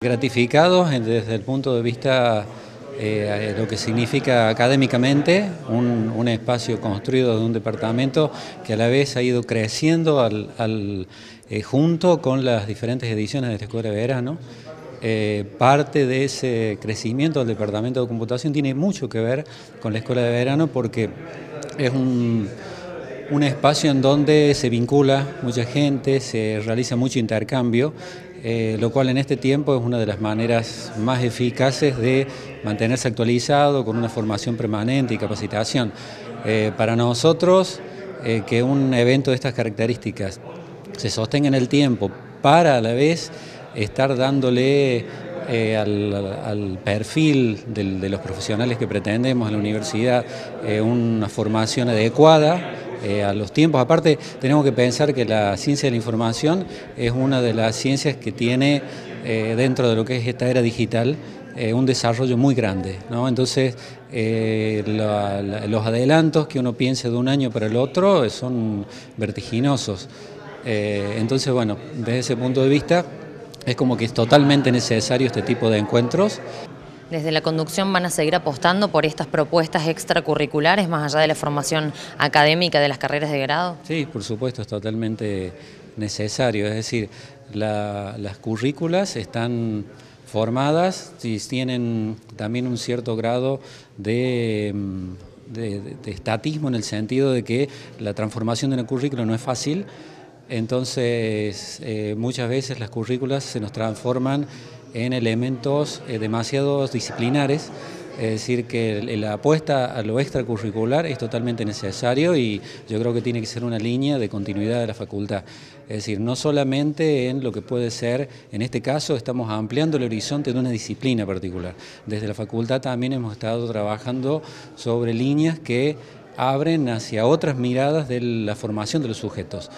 Gratificados desde el punto de vista eh, lo que significa académicamente un, espacio construido de un departamento que a la vez ha ido creciendo eh, junto con las diferentes ediciones de esta escuela de verano. Eh, parte de ese crecimiento del departamento de computación tiene mucho que ver con la escuela de verano porque es un, un espacio en donde se vincula mucha gente, se realiza mucho intercambio eh, lo cual en este tiempo es una de las maneras más eficaces de mantenerse actualizado con una formación permanente y capacitación. Eh, para nosotros, eh, que un evento de estas características se sostenga en el tiempo para a la vez estar dándole al, perfil de los profesionales que pretendemos en la universidad una formación adecuada, eh, a los tiempos. Aparte, tenemos que pensar que la ciencia de la información es una de las ciencias que tiene eh, dentro de lo que es esta era digital eh, un desarrollo muy grande. Entonces, los adelantos que uno piensa de un año para el otro son vertiginosos. entonces, bueno, desde ese punto de vista, es como que es totalmente necesario este tipo de encuentros. Desde la conducción van a seguir apostando por estas propuestas extracurriculares, más allá de la formación académica de las carreras de grado. Sí, por supuesto, es totalmente necesario. Es decir, las currículas están formadas y tienen también un cierto grado de, estatismo en el sentido de que la transformación de una currícula no es fácil, entonces eh, muchas veces las currículas se nos transforman en elementos eh, demasiado disciplinares, es decir, que la apuesta a lo extracurricular es totalmente necesario y yo creo que tiene que ser una línea de continuidad de la facultad. Es decir, no solamente en lo que puede ser, en este caso estamos ampliando el horizonte de una disciplina particular. Desde la facultad también hemos estado trabajando sobre líneas que abren hacia otras miradas de la formación de los sujetos.